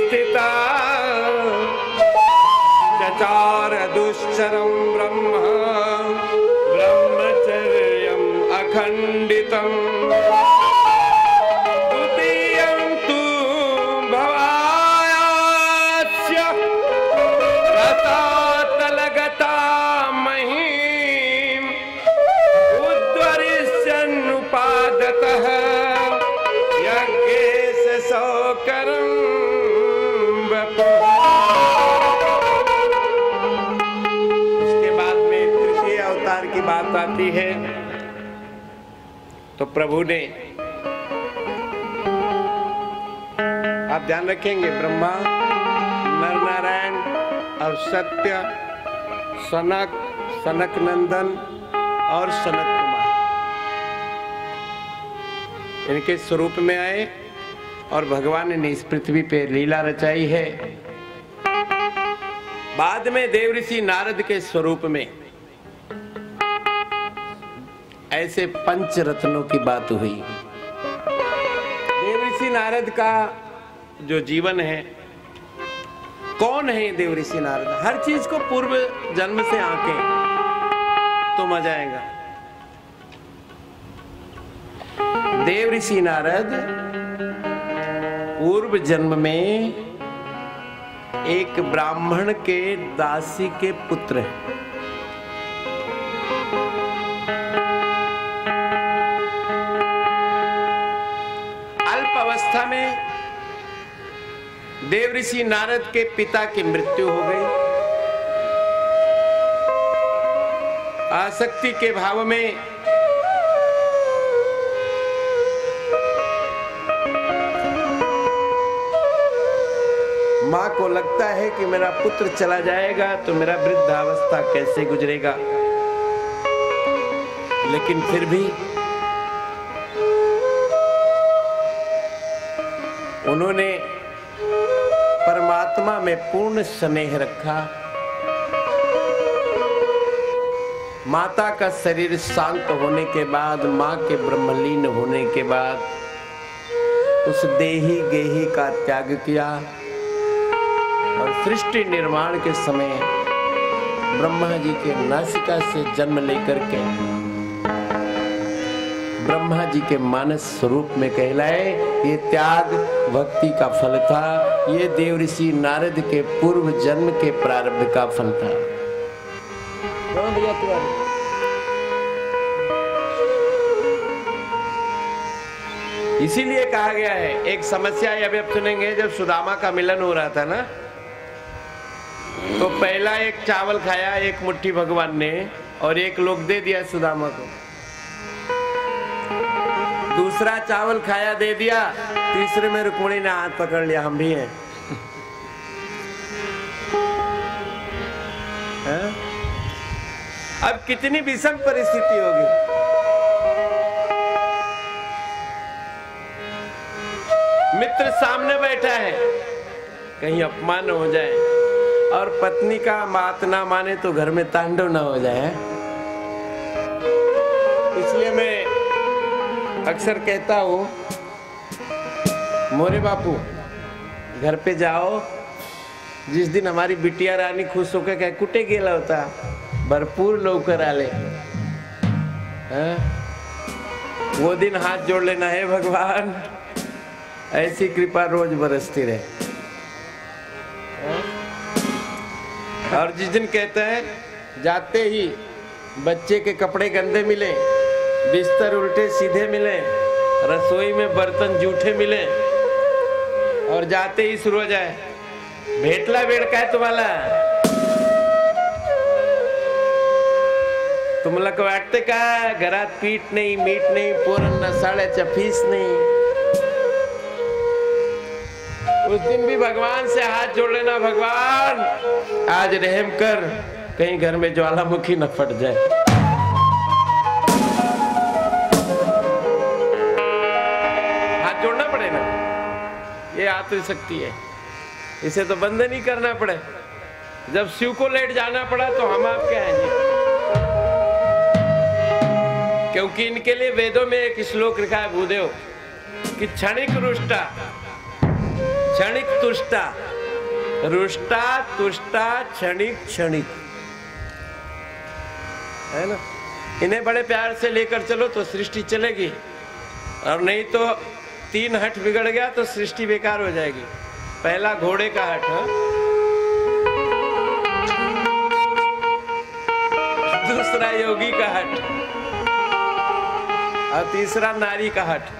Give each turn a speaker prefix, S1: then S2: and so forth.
S1: स्थिता। चचार दुश्चरं ब्रह्म। ब्रह्मचर्यम् अखण्डितम् इसके बाद में तृतीय अवतार की बात आती है। तो प्रभु ने, आप ध्यान रखेंगे, ब्रह्मा नर नारायण और सत्य, सनक सनक नंदन और सनक कुमार। इनके स्वरूप में आए। और भगवान ने इस पृथ्वी पे लीला रचाई है। बाद में देवऋषि नारद के स्वरूप में ऐसे पंच रत्नों की बात हुई। देवऋषि नारद का जो जीवन है, कौन है देव देवऋषि नारद? हर चीज़ को पूर्व जन्म से आके तो मज़ा आएगा। देवऋषि नारद पूर्व जन्म में एक ब्राह्मण के दासी के पुत्र हैं। अल्प अवस्था में देवऋषि नारद के पिता की मृत्यु हो गई। आसक्ति के भाव में को लगता है कि मेरा पुत्र चला जाएगा तो मेरा वृद्धावस्था कैसे गुजरेगा? लेकिन फिर भी उन्होंने परमात्मा में पूर्ण स्नेह रखा। माता का शरीर शांत होने के बाद, माँ के ब्रह्मलीन होने के बाद, उस देही गेही का त्याग किया। सृष्टि निर्माण के समय ब्रह्मा जी के नासिका से जन्म लेकर के ब्रह्मा जी के मानस स्वरूप में कहलाए। ये त्याग भक्ति का फल था। ये देव ऋषि नारद के पूर्व जन्म के प्रारब्ध का फल था। इसीलिए कहा गया है, एक समस्या अभी अब सुनेंगे, जब सुदामा का मिलन हो रहा था ना? तो पहला एक चावल खाया, एक मुट्ठी भगवान ने और एक लोग दे दिया सुदामा को। दूसरा चावल खाया, दे दिया, तीसरे में रुक्मणी ने हाथ पकड़ लिया, हम भी हैं। है? अब कितनी विषम परिस्थिति होगी। मित्र सामने बैठा है, कहीं अपमान हो जाए। और पत्नी का बात ना माने तो घर में तांडव ना हो जाए इसलिए मैं अक्सर कहता हूँ, मोरे बापू, घर पे जाओ। जिस दिन हमारी बिटिया रानी खुश होकर कह, कुटे गेला होता, भरपूर लौकर आले। हाँ? वो दिन हाथ जोड़ लेना है भगवान। ऐसी कृपा रोज बरसती रहे। और जिस दिन कहते हैं, जाते ही बच्चे के कपड़े गंदे मिले, बिस्तर उल्टे सीधे मिले, रसोई में बर्तन जूठे मिले, और जाते ही शुरू हो जाए, भेटला वेड़ काय तुम्हाला? तुम्हाला वाटते का? घरात पीठ नहीं, मीठ नहीं पोरांना साड्याच्या फ़ीस नहीं. उस दिन भी भगवान से हाथ जोड़ लेना, भगवान। आज रहम कर, कहीं घर में ज्वालामुखी न फट जाए। हाथ जोड़ना पड़े ना? ये आत्मशक्ति है। इसे तो बंद नहीं करना पड़े। जब शिव को लेट जाना पड़ा तो हम आपके हैं जी। क्योंकि इनके लिए वेदों में एक श्लोक लिखा है, भूदेव, कि क्षणिक रुष्टा क्षणिक तुष्टा। रुष्टा तुष्टा क्षणिक। क्षणिक। है ना? इन्हें बड़े प्यार से लेकर चलो तो सृष्टि चलेगी। और नहीं तो तीन हट बिगड़ गया तो सृष्टि बेकार हो जाएगी। पहला घोड़े का हट हा? दूसरा योगी का हट और तीसरा नारी का हट